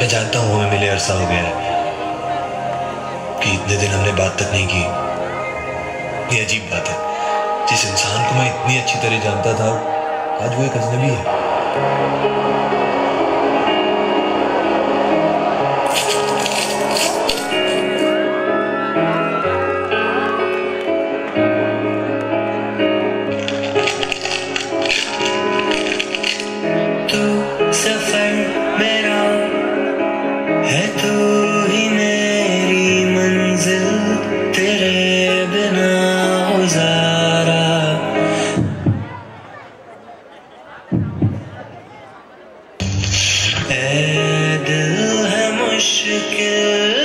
मैं जानता हूँ हमें मिले अरसा हो गया है कि इतने दिन हमने बात तक नहीं की ये अजीब बात है जिस इंसान को मैं इतनी अच्छी तरह जानता था आज वो एक अजनबी है दिल है मुश्किल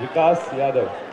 विकास यादव